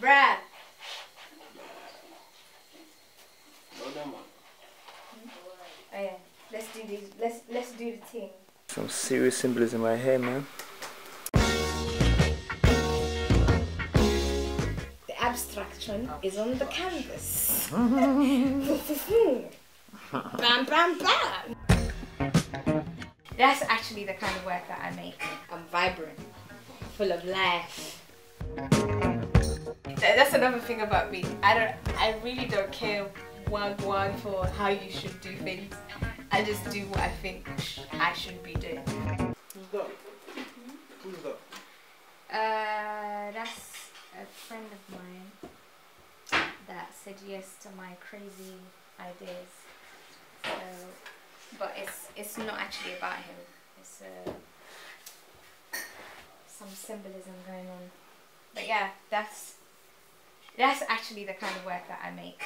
Bruh. Oh yeah. Let's do these. Let's let's do the thing. Some serious symbolism right here, man. The abstraction is on the canvas. bam, bam, bam. That's actually the kind of work that I make. I'm vibrant, full of life. Th- That's another thing about me. I don't. I really don't care one one for how you should do things. I just do what I think sh- I should be doing. Who's that? Who's that? Uh, that's a friend of mine that said yes to my crazy ideas. So, but it's it's not actually about him. It's uh, some symbolism going on. But yeah, that's that's actually the kind of work that I make.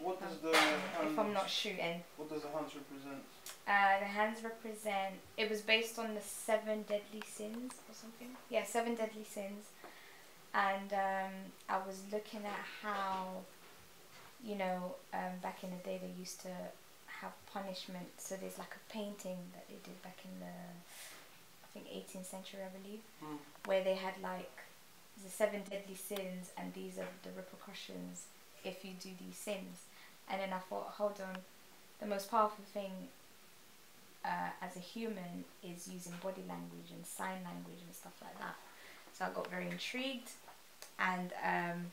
What does the If I'm not shooting. what does the hands represent? Uh, the hands represent. It was based on the seven deadly sins or something. Yeah, seven deadly sins. And um, I was looking at how, you know, um, back in the day they used to have punishment. So there's like a painting that they did back in the, I think 18th century, I believe, Hmm. where they had like the seven deadly sins, and these are the repercussions if you do these sins. And then I thought, hold on, the most powerful thing uh, as a human is using body language and sign language and stuff like that. So I got very intrigued and um,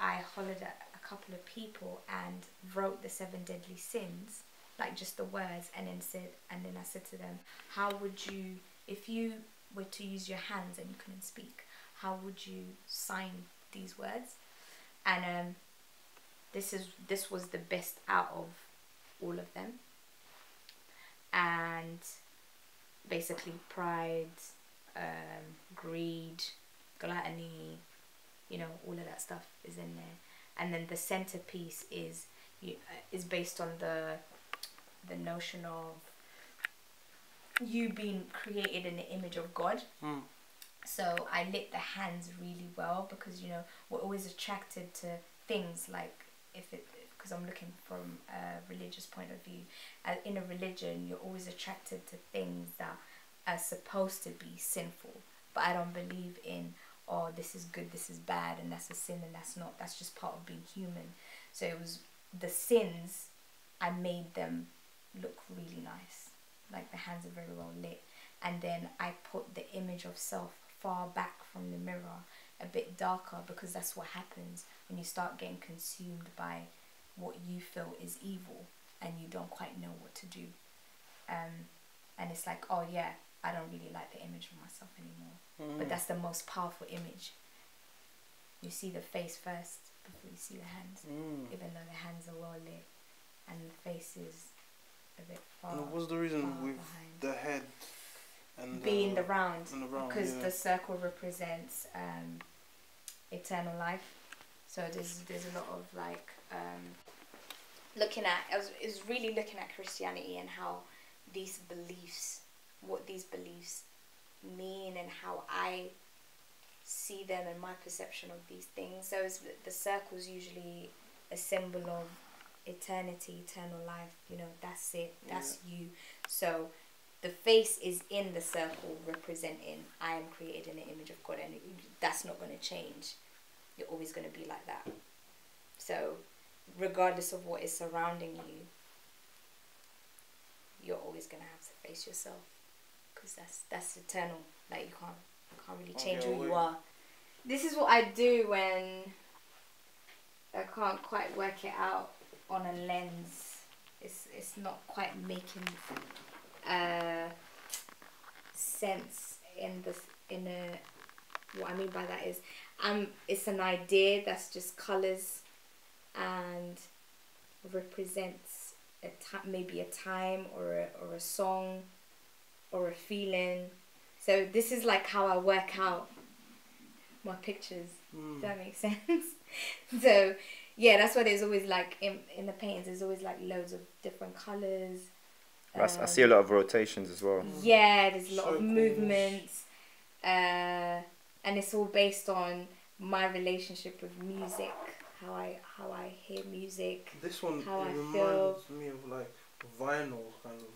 I hollered at a couple of people and wrote the seven deadly sins, like just the words, and then said, and then I said to them, how would you, if you were to use your hands and you couldn't speak, how would you sign these words? And um, this is this was the best out of all of them and basically pride, um, greed, gluttony, you know, all of that stuff is in there. And then the centerpiece is you, uh, is based on the the notion of you being created in the image of God. Hmm. So I lit the hands really well because you know we're always attracted to things like if it because I'm looking from a religious point of view. Uh, in a religion, you're always attracted to things that are supposed to be sinful, but I don't believe in oh this is good, this is bad, and that's a sin and that's not. That's just part of being human. So it was the sins. I made them look really nice, like the hands are very well lit, and then I put the image of self far back from the mirror, a bit darker because that's what happens when you start getting consumed by what you feel is evil and you don't quite know what to do. Um, and it's like, oh yeah, I don't really like the image of myself anymore. But that's the most powerful image. You see the face first before you see the hands, Mm. even though the hands are well lit and the face is a bit far. And what's the reason with behind. the head and being the, the round the round, because yeah. the circle represents um, eternal life. So there's there's a lot of like um, looking at I was, is really looking at Christianity and how these beliefs, what these beliefs mean, and how I see them and my perception of these things. So it's, the circle's usually a symbol of eternity, eternal life. You know, that's it. That's you. So the face is in the circle representing I am created in the image of God, and that's not going to change. You're always going to be like that. So, regardless of what is surrounding you, you're always going to have to face yourself, because that's that's eternal. Like you can't you can't really change who you are. This is what I do when I can't quite work it out on a lens. It's it's not quite making uh, sense in this in a what I mean by that is um it's an idea that's just colors and represents a ti- maybe a time or a, or a song or a feeling. So this is like how I work out my pictures Mm. does that make sense. So yeah that's why there's always like in, in the paintings there's always like loads of different colors I, s- I see a lot of rotations as well. yeah, there's a lot of Circles. movements, uh, and it's all based on my relationship with music, how I how I hear music. This one How it I reminds feel. me of like vinyl kind of.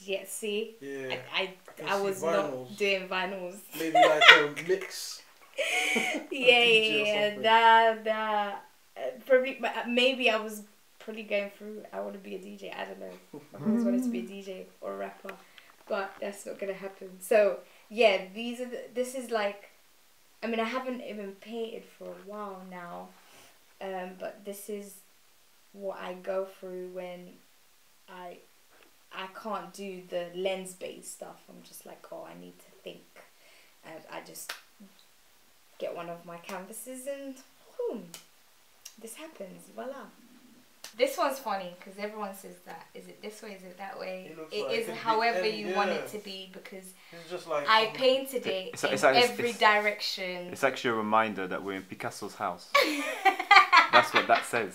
Yeah, see, Yeah. I I, can I was vinyls. not doing vinyls. Maybe like a mix. yeah, DJ yeah, yeah. That that uh, probably maybe I was probably going through. I want to be a DJ. I don't know. I've always wanted to be a DJ or a rapper, but that's not gonna happen. So yeah, these are the, this is like, I mean, I haven't even painted for a while now, um, but this is what I go through when I I can't do the lens based stuff. I'm just like, oh, I need to think, and I just get one of my canvases and boom, this happens. Voila. This one's funny because everyone says that. Is it this way? Is it that way? It It like is it could be however any- you want it to be because It's just like. I painted it It's- in it's like- it's- every it's- direction. It's actually a reminder that we're in Picasso's house. That's what that says.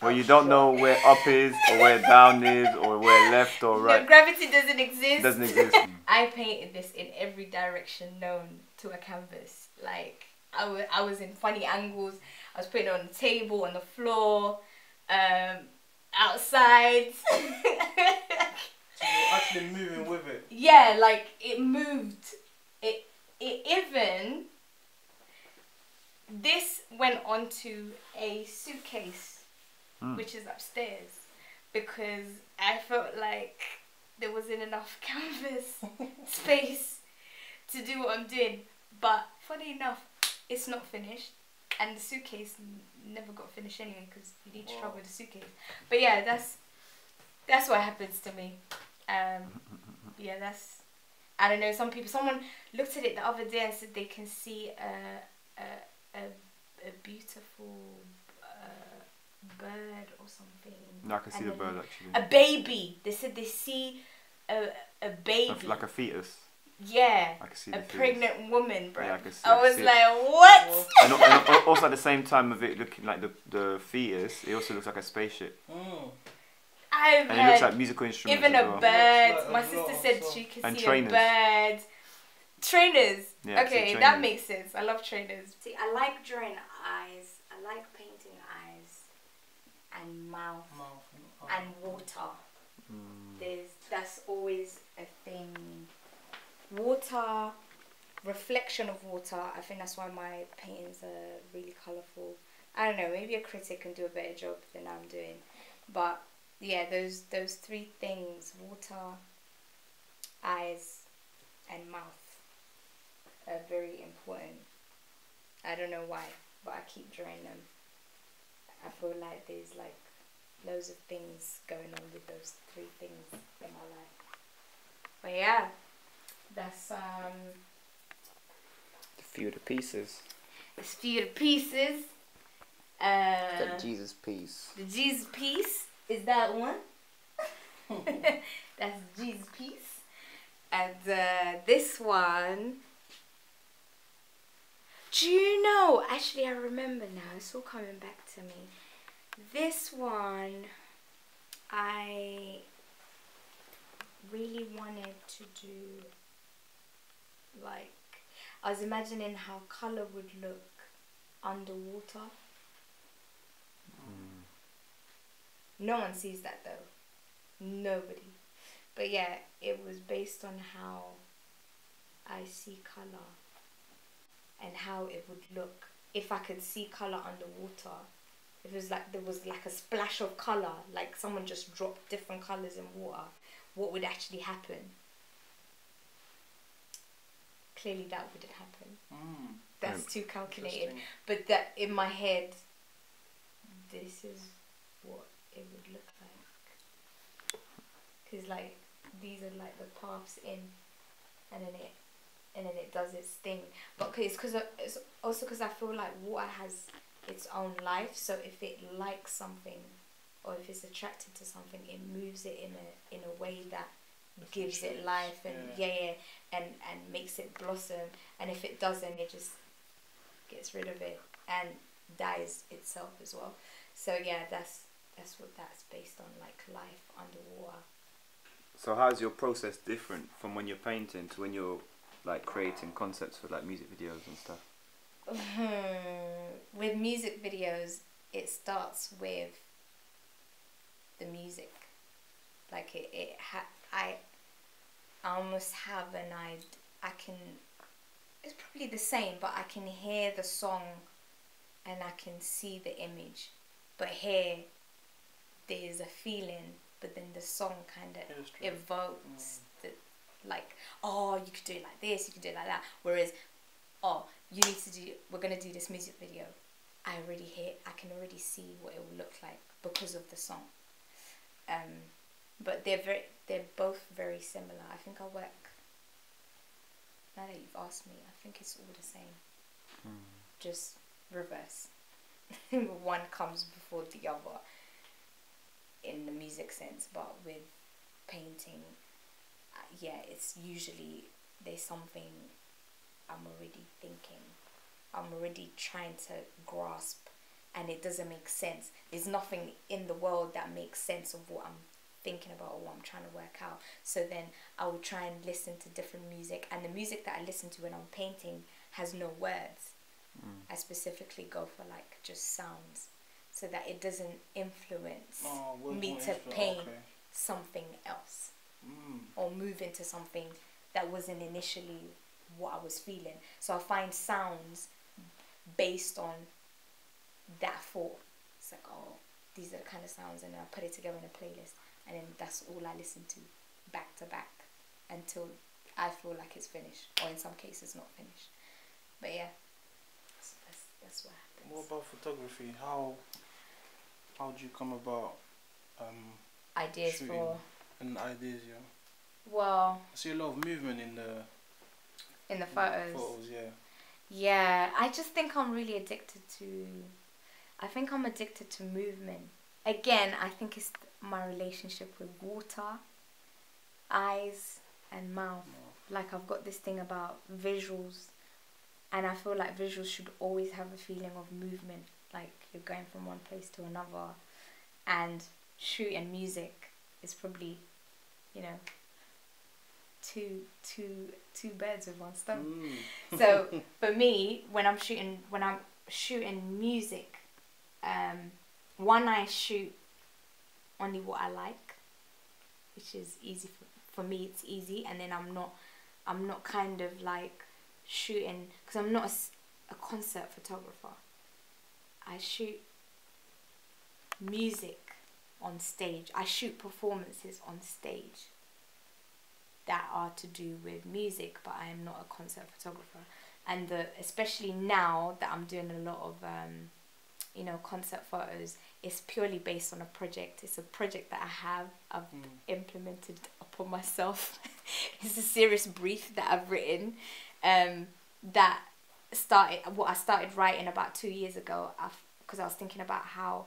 Where you don't know where up is, or where down is, or where left or No, right. gravity doesn't exist. Doesn't exist. Mm. I painted this in every direction known to a canvas. Like I wa- I was in funny angles. I was putting it on the table, on the floor, um, outside. So you're actually moving with it. yeah, like it moved. It it even. This went onto a suitcase, Mm. which is upstairs, because I felt like there wasn't enough canvas space to do what I'm doing. But funny enough, it's not finished, and the suitcase n- never got finished anyway because you need to Wow. travel with the suitcase. But yeah, that's that's what happens to me. Um, yeah, that's I don't know. Some people, someone looked at it the other day and said they can see a a a, a beautiful uh, bird or something. No, I can see And the bird actually. A baby. They said they see a a baby. Like a fetus. Yeah. I can see A the fetus. pregnant woman, bro. Yeah, I can see- I I was see like, what? And, and also at the same time of it looking like the, the fetus, it also looks like a spaceship. Mm. I've And it looks like musical instruments even as a well. bird. Like My a sister said she could And see trainers. a bird. Trainers. Yeah, I can see okay, that makes sense. I love trainers. See, I like drawing eyes. I like painting eyes and mouth Mouth and- and water. Mm. There's that's always a thing. Water, reflection of water. I think that's why my paintings are really colourful. I don't know. Maybe a critic can do a better job than I'm doing, but yeah, those those three things: water, eyes, and mouth are very important. I don't know why, but I keep drawing them. I feel like there's like loads of things going on with those three things in my life. But yeah, that's um, A few of the pieces. it's few of the pieces. Uh, that Jesus piece. the Jesus piece is that one. that's Jesus piece, and uh, this one. Do you know? Actually, I remember now. It's all coming back to me. This one, I really wanted to do. Like, I was imagining how color would look underwater. Mm. No one sees that though. Nobody. But yeah, it was based on how I see color and how it would look if I could see color underwater. If it was like there was like a splash of color, like someone just dropped different colors in water, what would actually happen? Clearly, that wouldn't happen. Mm. That's Um, too calculated. But that in my head, this is what it would look like. Cause like these are like the paths in, and then it, and then it does its thing. But 'cause it's because it's also because I feel like water has its own life. So if it likes something, or if it's attracted to something, it moves it in a in a way that gives it life and yeah. yeah. yeah and and makes it blossom. And if it doesn't, it just gets rid of it and dies itself as well. So yeah, that's that's what that's based on, like life underwater. So how's your process different from when you're painting to when you're like creating concepts for like music videos and stuff? with music videos, it starts with the music. Like it, it ha- I, almost have an I, I can. It's probably the same, but I can hear the song, and I can see the image. But here, there's a feeling, but then the song kind of evokes the like oh you could do it like this you could do it like that whereas oh you need to do we're gonna do this music video i already hear i can already see what it will look like because of the song um but they're very they're both very similar. I think i work now that you've asked me i think it's all the same. Just reverse. One comes before the other in the music sense but with painting uh, yeah it's usually there's something i'm already thinking. I'm already trying to grasp and it doesn't make sense. There's nothing in the world that makes sense of what i'm thinking about or what i'm trying to work out so then i will try and listen to different music and the music that i listen to when i'm painting has no words I specifically go for like just sounds so that it doesn't influence Oh, me to influ- paint okay. something else Mm. or move into something that wasn't initially what I was feeling. So I find sounds based on that thought. It's like, oh, these are the kind of sounds, and I put it together in a playlist, and then that's all I listen to back to back until I feel like it's finished, or in some cases, not finished. But yeah, that's, that's, that's what happens. What about photography? How how do you come about um Ideas shooting? for, and ideas? Yeah, well, I see a lot of movement in the in the photos. Photos, yeah. Yeah, I just think I'm really addicted to. I think I'm addicted to movement. Again, I think it's my relationship with water, eyes, and mouth. Like I've got this thing about visuals, and I feel like visuals should always have a feeling of movement. Like you're going from one place to another, and shoot and music is probably, you know, two two two birds with one stone Mm. so for me when i'm shooting when i'm shooting music um one i shoot only what i like which is easy for, for me it's easy. And then i'm not i'm not kind of like shooting because i'm not a concert photographer. I shoot music on stage. I shoot performances on stage that are to do with music, but I am not a concert photographer. And the especially now that I'm doing a lot of um, you know concert photos, it's purely based on a project. It's a project that I have I've Mm. implemented upon myself. it's a serious brief that I've written um, that started what I started writing about two years ago. Because I was thinking about how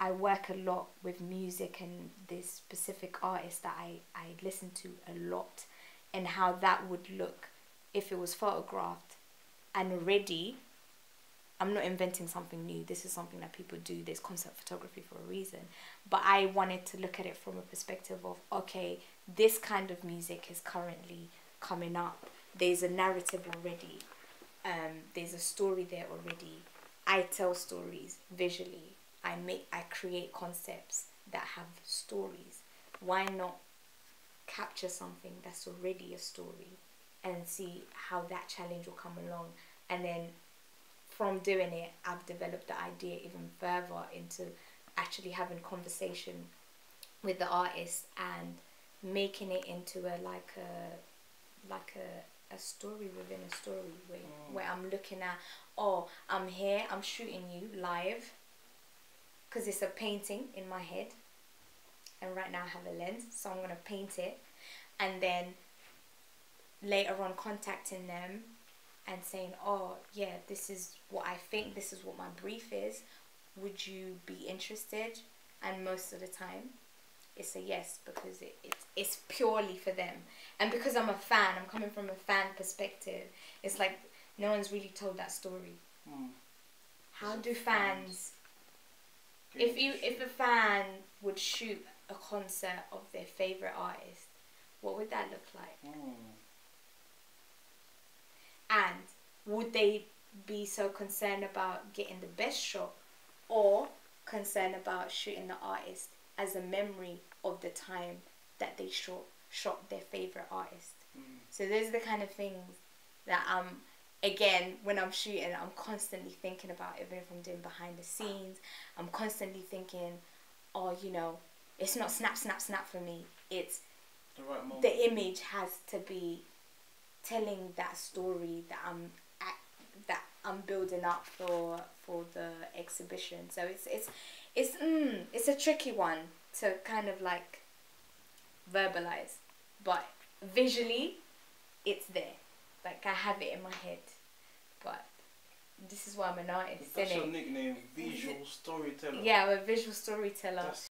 I work a lot with music and this specific artist that I, I listen to a lot and how that would look if it was photographed and already I'm not inventing something new. This is something that people do. There's concept photography for a reason. But I wanted to look at it from a perspective of okay, this kind of music is currently coming up. There's a narrative already. Um, there's a story there already. I tell stories visually. I make I create concepts that have stories. Why not capture something that's already a story and see how that challenge will come along and then from doing it I've developed the idea even further into actually having conversation with the artist and making it into a like a like a, a story within a story where, Mm. where I'm looking at oh I'm here I'm shooting you live because it's a painting in my head and right now I have a lens so I'm gonna paint it and then later on contacting them and saying oh yeah this is what I think this is what my brief is would you be interested and most of the time it's a yes because it, it's it's purely for them and because I'm a fan I'm coming from a fan perspective it's like no one's really told that story Mm. how do fans- fans if you if a fan would shoot a concert of their favorite artist, what would that look like? Mm. And would they be so concerned about getting the best shot or concerned about shooting the artist as a memory of the time that they shot shot their favorite artist. Mm. So those are the kind of things that um again when I'm shooting I'm constantly thinking about even if I'm doing behind the scenes I'm constantly thinking oh you know it's not snap snap snap for me it's The right the image has to be telling that story that I'm at, that I'm building up for for the exhibition. So it's it's it's mm, it's a tricky one to kind of like verbalize, but visually, it's there. Like I have it in my head, but this is why I'm an artist, That's your nickname, visual storyteller. Yeah, I'm a visual storyteller. That's